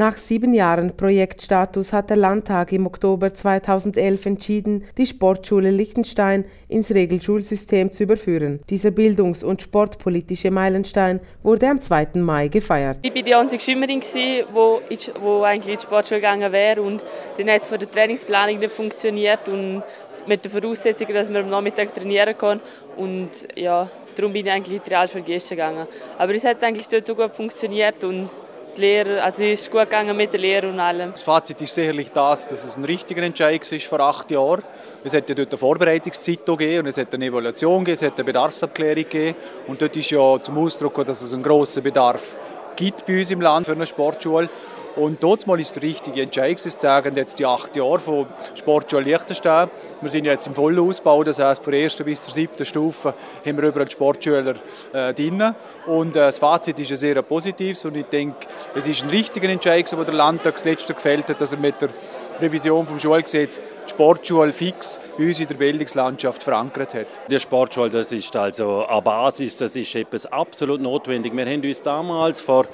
Nach sieben Jahren Projektstatus hat der Landtag im Oktober 2011 entschieden, die Sportschule Liechtenstein ins Regelschulsystem zu überführen. Dieser bildungs- und sportpolitische Meilenstein wurde am 2. Mai gefeiert. Ich war die einzige Schwimmerin, die eigentlich in die Sportschule gegangen wäre und dann hat es von der Trainingsplanung nicht funktioniert und mit der Voraussetzung, dass man am Nachmittag trainieren kann und ja, darum bin ich eigentlich in die Realschule gegangen. Aber es hat eigentlich dort gut funktioniert und die Lehrer, also es ist gut gegangen mit der Lehre und allem. Das Fazit ist sicherlich das, dass es ein richtiger Entscheid ist vor acht Jahren. Es hat ja dort eine Vorbereitungszeit gegeben und es hat eine Evaluation gegeben, es hat eine Bedarfsabklärung gegeben und dort ist ja zum Ausdruck, dass es einen grossen Bedarf gibt bei uns im Land für eine Sportschule. Und dort mal ist der richtige Entscheid zu sagen, jetzt die acht Jahre von Sportschule Liechtenstein. Wir sind jetzt im Vollausbau, das heißt von der ersten bis zur siebten Stufe haben wir überall Sportschüler äh, drin. Und äh, das Fazit ist ein sehr positives und ich denke, es ist ein richtiger Entscheid, wo der Landtag das letzte gefällt hat, dass er mit der Revision vom Schulgesetz die Sportschule fix bei uns in der Bildungslandschaft verankert hat. Die Sportschule, das ist also eine Basis, das ist etwas absolut notwendig. Wir haben uns damals vor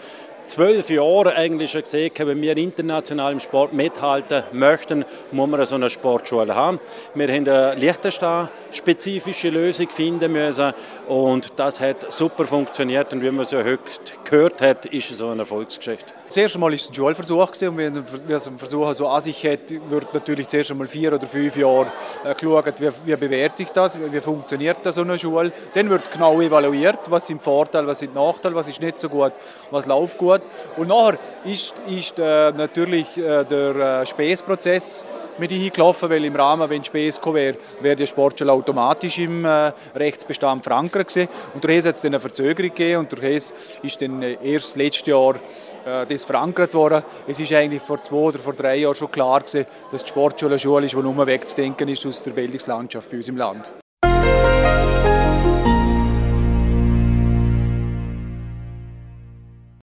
zwölf Jahren eigentlich schon gesehen, wenn wir international im Sport mithalten möchten, muss man so eine Sportschule haben. Wir haben Liechtenstein spezifische Lösung finden müssen und das hat super funktioniert und wie man so heute gehört hat, ist es so eine Erfolgsgeschichte. Das erste Mal war es ein Schulversuch und wenn so ein Versuch so an sich hat, wird natürlich zuerst einmal vier oder fünf Jahre äh, geschaut, wie, wie bewährt sich das, wie funktioniert das so eine Schule. Dann wird genau evaluiert, was sind Vorteile, was sind Nachteile, was ist nicht so gut, was läuft gut. Und nachher ist, ist äh, natürlich äh, der äh, Späßprozess mit eingelaufen, weil im Rahmen, wenn Späß wäre, wäre der Sportschule automatisch im äh, Rechtsbestand verankert gewesen. Und durch hat es dann eine Verzögerung gegeben und durch ist dann äh, erst letztes Jahr äh, das verankert worden. Es ist eigentlich vor zwei oder vor drei Jahren schon klar gewesen, dass die Sportschule eine Schule ist, die nur wegzudenken ist aus der Bildungslandschaft bei uns im Land.